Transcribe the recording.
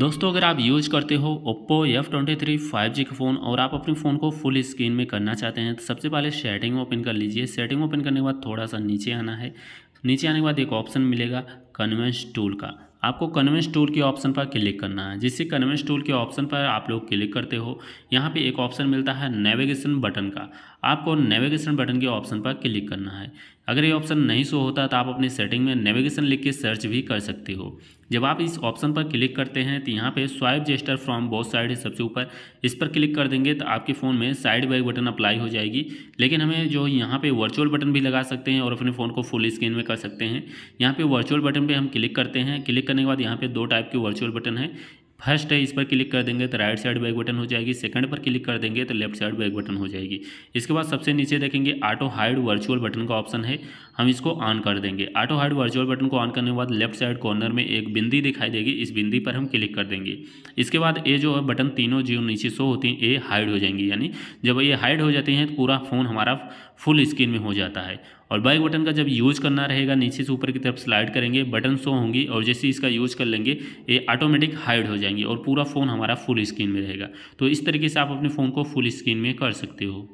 दोस्तों, अगर आप यूज़ करते हो Oppo F twenty three five G का फ़ोन और आप अपने फ़ोन को फुल स्क्रीन में करना चाहते हैं तो सबसे पहले सेटिंग ओपन कर लीजिए। सेटिंग ओपन करने के बाद थोड़ा सा नीचे आना है। नीचे आने के बाद एक ऑप्शन मिलेगा कन्वेंस टूल का। आपको कन्वेंस टूल के ऑप्शन पर क्लिक करना है। जिससे कन्वेंस टूल के ऑप्शन पर आप लोग क्लिक करते हो, यहाँ पे एक ऑप्शन मिलता है नेविगेशन बटन का। आपको नेविगेशन बटन के ऑप्शन पर क्लिक करना है। अगर ये ऑप्शन नहीं शो होता तो आप अपनी सेटिंग में नेविगेशन लिख के सर्च भी कर सकते हो। जब आप इस ऑप्शन पर क्लिक करते हैं तो यहाँ पे swipe gesture from both side है सबसे ऊपर, इस पर क्लिक कर देंगे तो आपके फ़ोन में साइड बाई बटन अप्लाई हो जाएगी। लेकिन हमें जो यहाँ पे वर्चुअल बटन भी लगा सकते हैं और अपने फ़ोन को फुल स्क्रीन में कर सकते हैं। यहाँ पे वर्चुअल बटन पे हम क्लिक करते हैं। क्लिक करने के बाद यहाँ पे दो टाइप के वर्चुअल बटन है। फ़र्स्ट है, इस पर क्लिक कर देंगे तो राइट साइड बैक बटन हो जाएगी, सेकंड पर क्लिक कर देंगे तो लेफ़्ट साइड बैक बटन हो जाएगी। इसके बाद सबसे नीचे देखेंगे ऑटो हाइड वर्चुअल बटन का ऑप्शन है, हम इसको ऑन कर देंगे। ऑटो हाइड वर्चुअल बटन को ऑन करने के बाद लेफ़्ट साइड कॉर्नर में एक बिंदी दिखाई देगी, इस बिंदी पर हम क्लिक कर देंगे। इसके बाद ये जो है बटन तीनों जो नीचे शो होती हैं, ये हाइड हो जाएँगी, यानी जब ये हाइड हो जाती हैं तो पूरा फ़ोन हमारा फुल स्क्रीन में हो जाता है। और बाइक बटन का जब यूज़ करना रहेगा, नीचे से ऊपर की तरफ़ स्लाइड करेंगे, बटन शो होंगी और जैसे इसका यूज़ कर लेंगे, ये ऑटोमेटिक हाइड हो जाएँगे और पूरा फ़ोन हमारा फुल स्क्रीन में रहेगा। तो इस तरीके से आप अपने फ़ोन को फुल स्क्रीन में कर सकते हो।